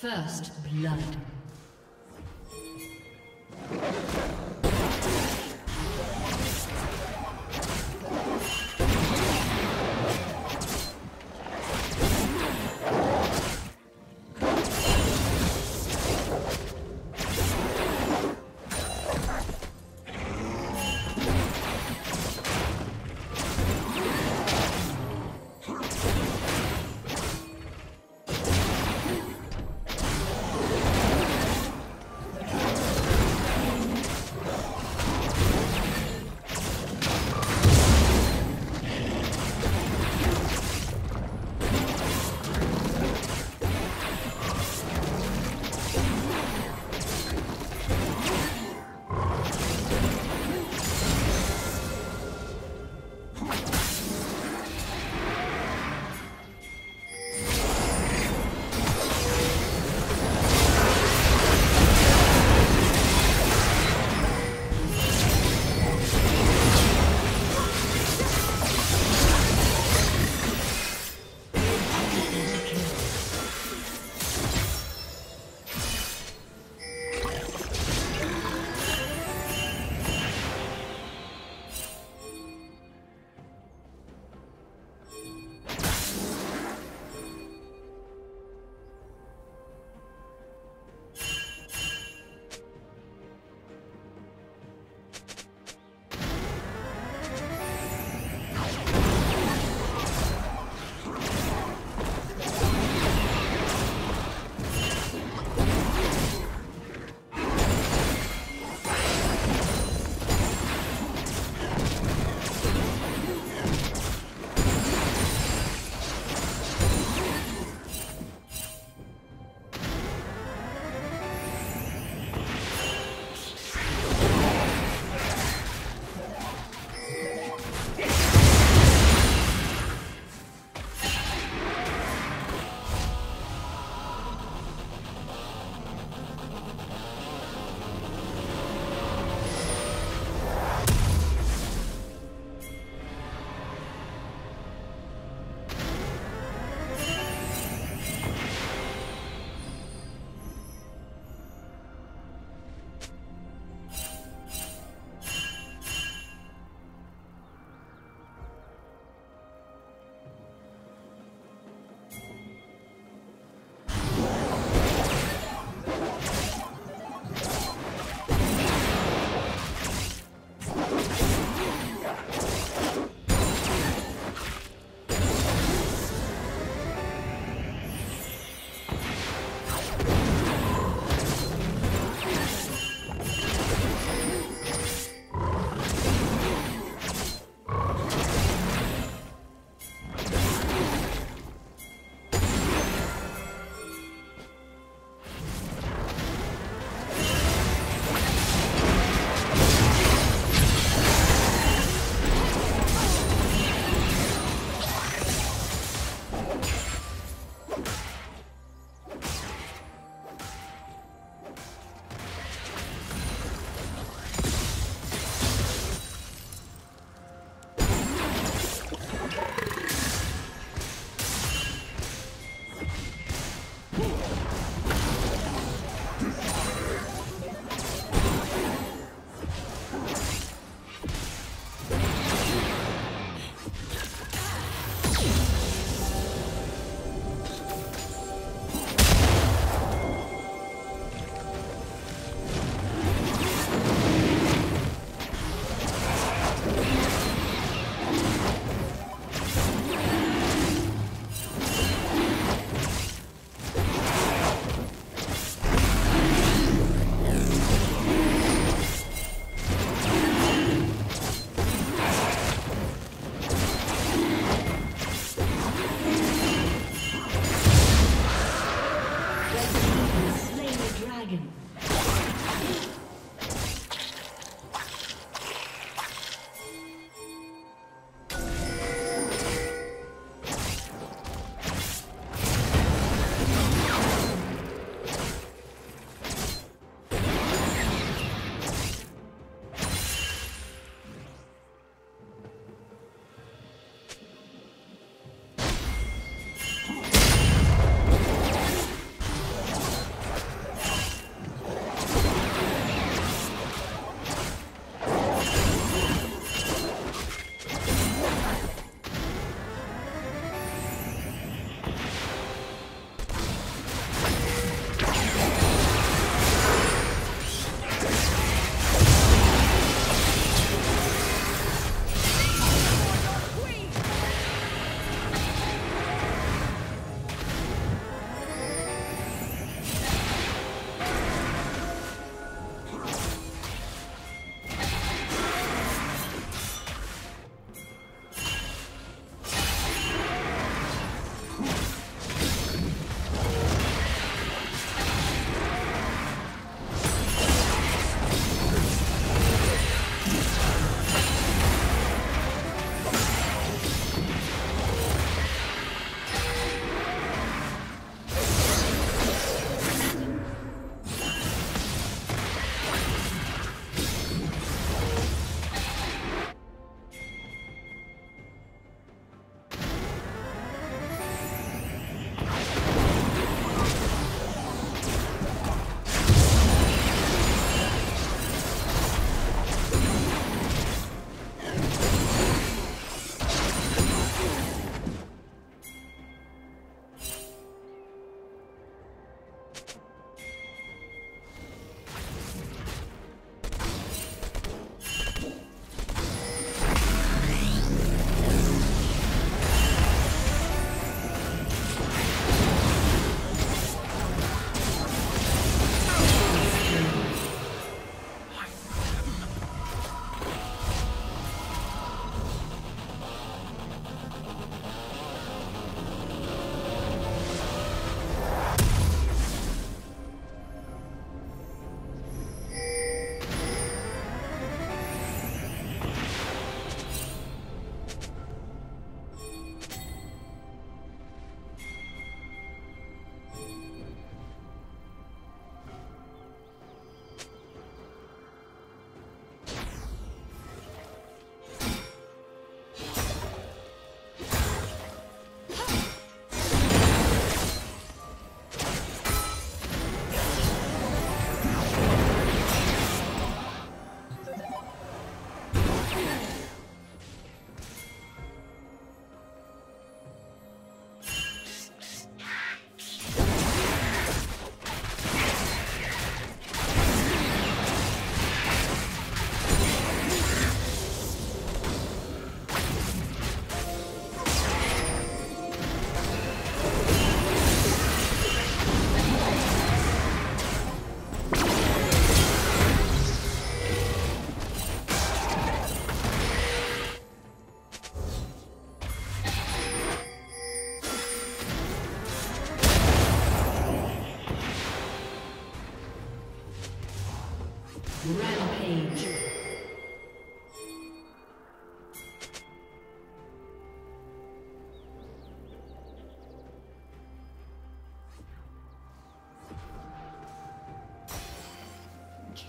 First blood.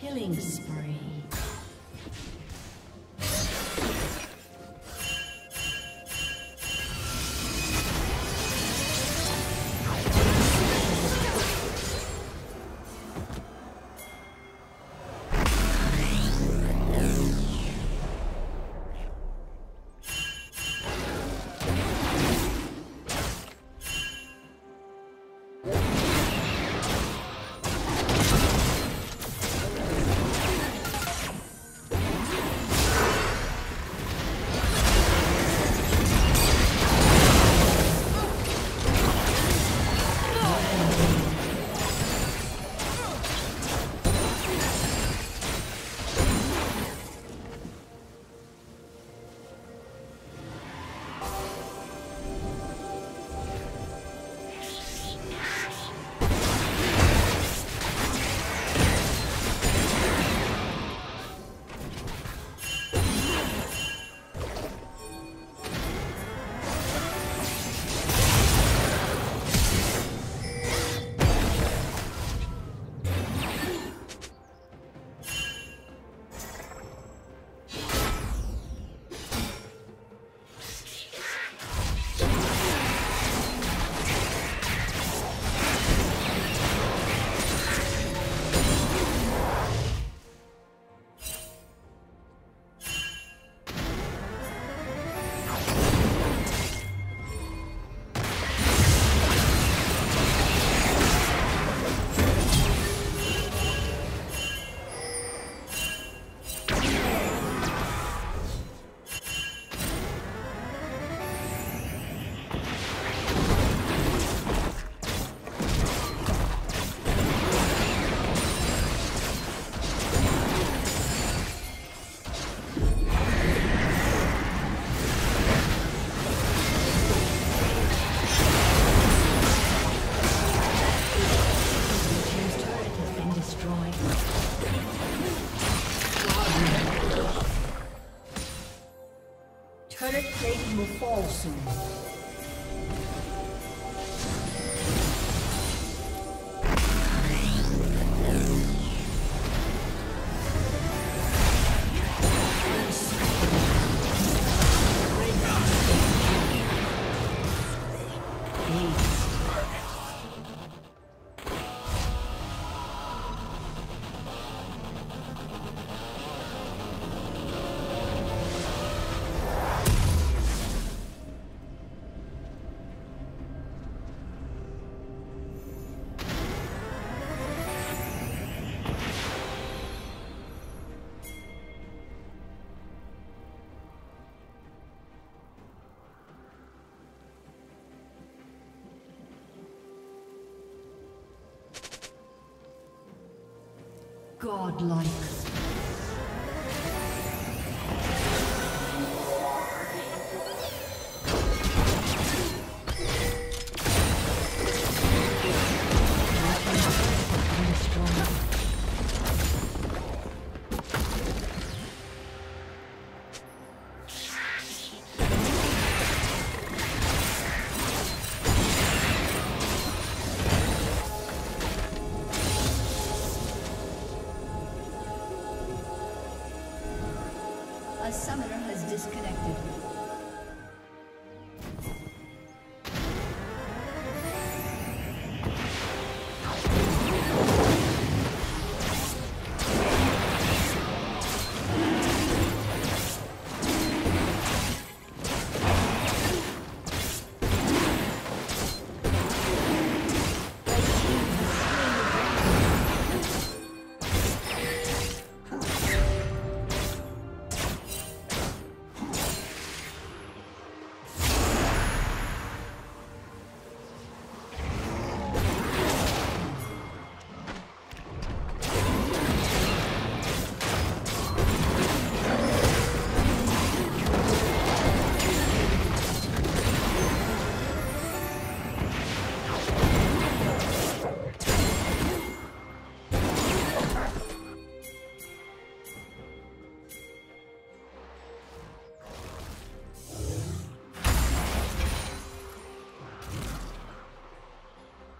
Killing spree. Godlike.